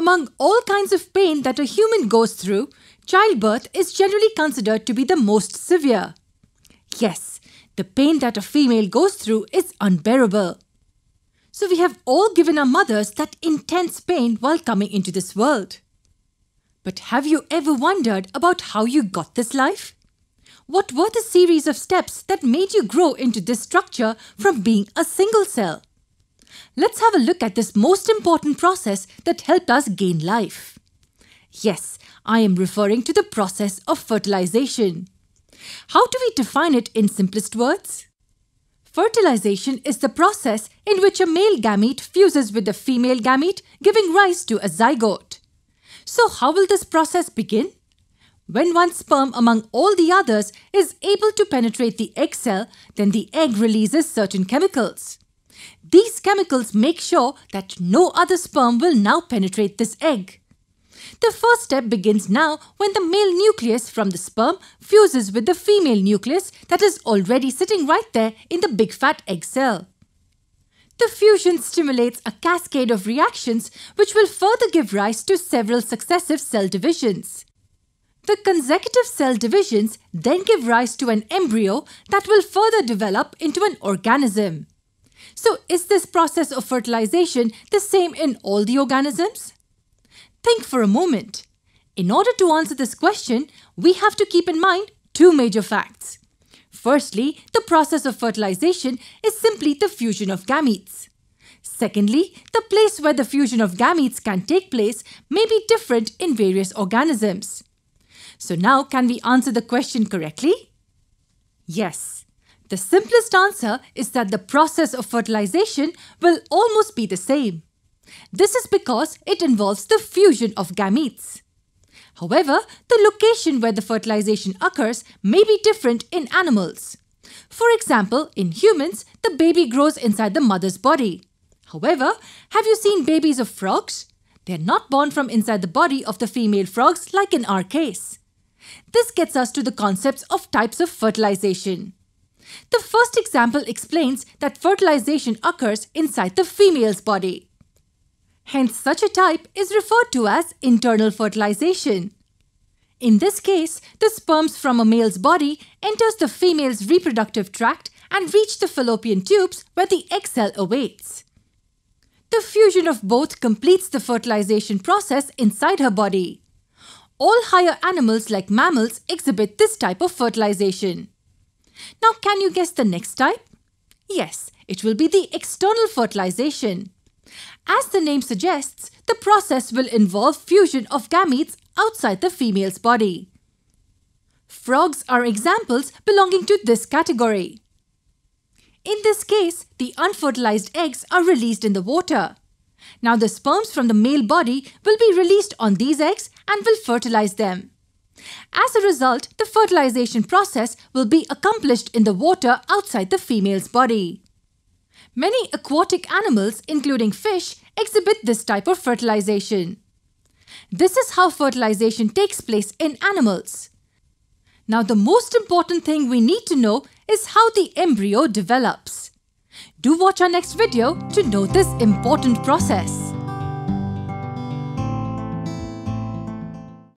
Among all kinds of pain that a human goes through, childbirth is generally considered to be the most severe. Yes, the pain that a female goes through is unbearable. So we have all given our mothers that intense pain while coming into this world. But have you ever wondered about how you got this life? What were the series of steps that made you grow into this structure from being a single cell? Let's have a look at this most important process that helped us gain life. Yes, I am referring to the process of fertilization. How do we define it in simplest words? Fertilization is the process in which a male gamete fuses with a female gamete, giving rise to a zygote. So how will this process begin? When one sperm among all the others is able to penetrate the egg cell, then the egg releases certain chemicals. These chemicals make sure that no other sperm will now penetrate this egg. The first step begins now when the male nucleus from the sperm fuses with the female nucleus that is already sitting right there in the big fat egg cell. The fusion stimulates a cascade of reactions which will further give rise to several successive cell divisions. The consecutive cell divisions then give rise to an embryo that will further develop into an organism. So is this process of fertilization the same in all the organisms? Think for a moment. In order to answer this question, we have to keep in mind two major facts. Firstly, the process of fertilization is simply the fusion of gametes. Secondly, the place where the fusion of gametes can take place may be different in various organisms. So now can we answer the question correctly? Yes. The simplest answer is that the process of fertilization will almost be the same. This is because it involves the fusion of gametes. However, the location where the fertilization occurs may be different in animals. For example, in humans, the baby grows inside the mother's body. However, have you seen babies of frogs? They are not born from inside the body of the female frogs like in our case. This gets us to the concepts of types of fertilization. The first example explains that fertilization occurs inside the female's body. Hence, such a type is referred to as internal fertilization. In this case, the sperms from a male's body enters the female's reproductive tract and reach the fallopian tubes where the egg cell awaits. The fusion of both completes the fertilization process inside her body. All higher animals like mammals exhibit this type of fertilization. Now can you guess the next type? Yes, it will be the external fertilization. As the name suggests, the process will involve fusion of gametes outside the female's body. Frogs are examples belonging to this category. In this case, the unfertilized eggs are released in the water. Now the sperms from the male body will be released on these eggs and will fertilize them. As a result, the fertilization process will be accomplished in the water outside the female's body. Many aquatic animals, including fish, exhibit this type of fertilization. This is how fertilization takes place in animals. Now the most important thing we need to know is how the embryo develops. Do watch our next video to know this important process.